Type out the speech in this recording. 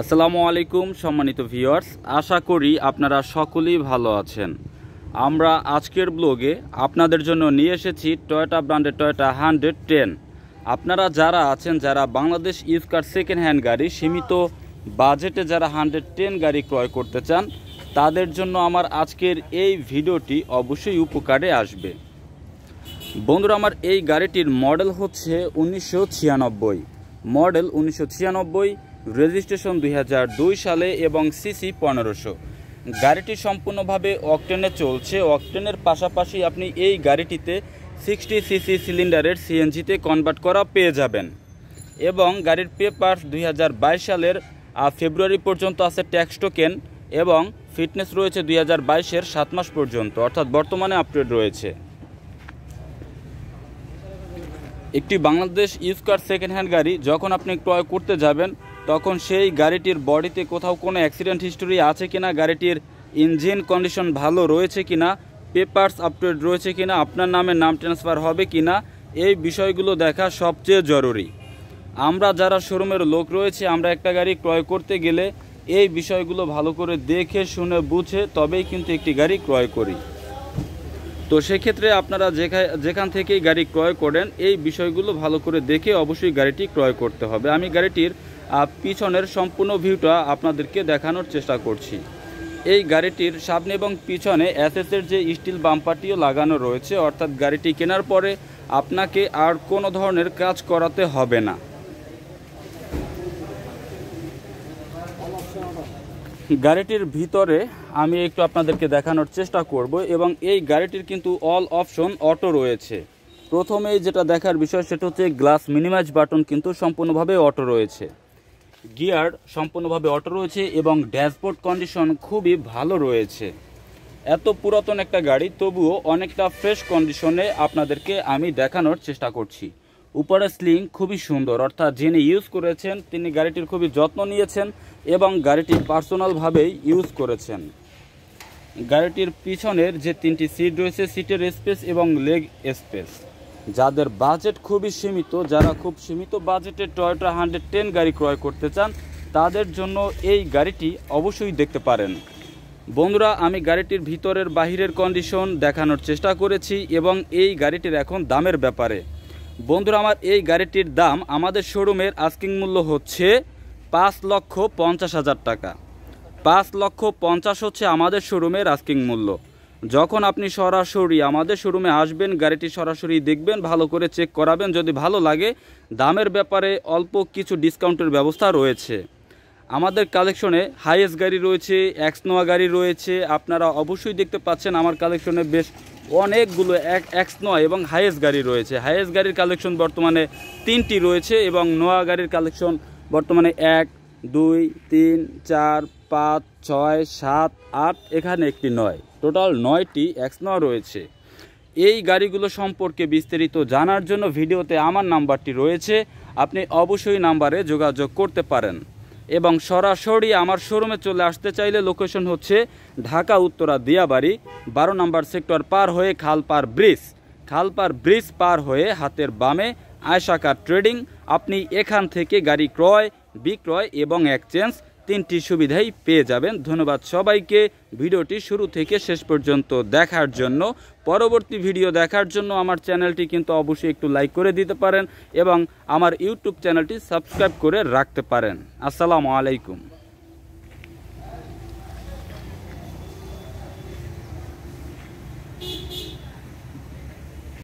আসসালামু আলাইকুম, সম্মানিত ভিউয়ার্স। আশা করি আপনারা সকলেই ভালো আছেন। আমরা আজকের ব্লগে আপনাদের জন্য নিয়ে এসেছি টয়োটা ব্র্যান্ডের টয়োটা হান্ড্রেড টেন আপনারা যারা আছেন, যারা Bangladesh use car second hand গাড়ি, সীমিত বাজেটে যারা হান্ড্রেড টেন গাড়ি ক্রয় করতে চান, তাদের জন্য আমার আজকের এই ভিডিওটি অবশ্যই উপকারে আসবে। বন্ধুরা, আমার এই গাড়িটির মডেল হচ্ছে উনিশশো ছিয়ানব্বই। মডেল উনিশশো ছিয়ানব্বই রেজিস্ট্রেশন দুই হাজার দুই সালে এবং সিসি পনেরোশো। গাড়িটি সম্পূর্ণভাবে অকটেনে চলছে। অকটেনের পাশাপাশি আপনি এই গাড়িটিতে সিক্সটি সিসি সিলিন্ডারের সিএনজিতে কনভার্ট করা পেয়ে যাবেন। এবং গাড়ির পেপার দুই সালের ফেব্রুয়ারি পর্যন্ত আছে ট্যাক্স টোকেন এবং ফিটনেস রয়েছে দুই হাজার বাইশের সাত মাস পর্যন্ত, অর্থাৎ বর্তমানে আপডেট রয়েছে। একটি Bangladesh use car second hand গাড়ি, যখন আপনি ক্রয় করতে যাবেন তখন সেই গাড়িটির বডিতে কোথাও কোনো অ্যাক্সিডেন্ট হিস্টোরি আছে কিনা, গাড়িটির ইঞ্জিন কন্ডিশন ভালো রয়েছে কিনা, পেপারস আপডেট রয়েছে কিনা, আপনার নামে নাম ট্রান্সফার হবে কিনা, এই বিষয়গুলো দেখা সবচেয়ে জরুরি। আমরা যারা শোরুমের লোক রয়েছে, আমরা একটা গাড়ি ক্রয় করতে গেলে এই বিষয়গুলো ভালো করে দেখে, শুনে, বুঝে তবেই কিন্তু একটি গাড়ি ক্রয় করি। তো সেক্ষেত্রে আপনারা যেখানে যেখান থেকেই গাড়ি ক্রয় করেন, এই বিষয়গুলো ভালো করে দেখে অবশ্যই গাড়িটি ক্রয় করতে হবে। আমি গাড়িটির পিছনের সম্পূর্ণ ভিউটা আপনাদেরকে দেখানোর চেষ্টা করছি। এই গাড়িটির সামনে এবং পিছনে এসএসের যে স্টিল বাম্পারটিও লাগানো রয়েছে, অর্থাৎ গাড়িটি কেনার পরে আপনাকে আর কোনো ধরনের কাজ করাতে হবে না। গাড়িটির ভিতরে আমি একটু আপনাদেরকে দেখানোর চেষ্টা করব এবং এই গাড়িটির কিন্তু অল অপশন অটো রয়েছে। প্রথমেই যেটা দেখার বিষয় সেটা হচ্ছে গ্লাস মিনিমাইজ বাটন কিন্তু সম্পূর্ণভাবে অটো রয়েছে। গিয়ার সম্পূর্ণভাবে অটো রয়েছে এবং ড্যাশবোর্ড কন্ডিশন খুবই ভালো রয়েছে। এত পুরাতন একটা গাড়ি, তবুও অনেকটা ফ্রেশ কন্ডিশনে আপনাদেরকে আমি দেখানোর চেষ্টা করছি। উপরে স্লিং খুবই সুন্দর। অর্থাৎ যিনি ইউজ করেছেন, তিনি গাড়িটির খুবই যত্ন নিয়েছেন এবং গাড়িটি পার্সোনালভাবেই ইউজ করেছেন। গাড়িটির পিছনের যে তিনটি সিট রয়েছে সিটের স্পেস এবং লেগ স্পেস যাদের বাজেট খুবই সীমিত, যারা খুব সীমিত বাজেটে টয়োটা হান্ড্রেড টেন গাড়ি ক্রয় করতে চান, তাদের জন্য এই গাড়িটি অবশ্যই দেখতে পারেন। বন্ধুরা, আমি গাড়িটির ভিতরের বাহিরের কন্ডিশন দেখানোর চেষ্টা করেছি এবং এই গাড়িটির এখন দামের ব্যাপারে। বন্ধুরা, আমার এই গাড়িটির দাম আমাদের শোরুমের আস্কিং মূল্য হচ্ছে পাঁচ লক্ষ পঞ্চাশ হাজার টাকা। পাঁচ লক্ষ পঞ্চাশ হচ্ছে আমাদের শোরুমের আস্কিং মূল্য। যখন আপনি সরাসরি আমাদের শোরুমে আসবেন, গাড়িটি সরাসরি দেখবেন, ভালো করে চেক করাবেন, যদি ভালো লাগে, দামের ব্যাপারে অল্প কিছু ডিসকাউন্টের ব্যবস্থা রয়েছে। আমাদের কালেকশনে হাইয়েস্ট গাড়ি রয়েছে, এক্সনোয়া গাড়ি রয়েছে, আপনারা অবশ্যই দেখতে পাচ্ছেন আমার কালেকশনে বেশ অনেকগুলো এক এক্সনোয়া এবং হাইয়েস্ট গাড়ি রয়েছে। হাইয়েস্ট গাড়ির কালেকশন বর্তমানে তিনটি রয়েছে এবং নোয়া গাড়ির কালেকশন বর্তমানে এক, দুই, তিন, চার, পাঁচ, ছয়, সাত, আট, এখানে একটি নয়। টোটাল নয়টি এক্সনোয়া রয়েছে। এই গাড়িগুলো সম্পর্কে বিস্তারিত জানার জন্য ভিডিওতে আমার নাম্বারটি রয়েছে। আপনি অবশ্যই নাম্বারে যোগাযোগ করতে পারেন। এবং সরাসরি আমার শোরুমে চলে আসতে চাইলে লোকেশন হচ্ছে ঢাকা, উত্তরা, দিয়াবাড়ি, বারো নম্বর সেক্টর পার হয়ে খালপার ব্রিজ। খালপার ব্রিজ পার হয়ে হাতের বামে আয়সাকার ট্রেডিং। আপনি এখান থেকে গাড়ি ক্রয়, বিক্রয় এবং এক্সচেঞ্জ তিনটি সুবিধাই পেয়ে যাবেন। ধন্যবাদ সবাইকে। ভিডিওটি শুরু থেকে শেষ পর্যন্ত দেখার জন্য। পরবর্তী ভিডিও দেখার জন্য আমার চ্যানেলটি কিন্তু অবশ্যই একটু লাইক করে দিতে পারেন এবং আমার ইউটিউব চ্যানেলটি সাবস্ক্রাইব করে রাখতে পারেন। আসসালামু আলাইকুম।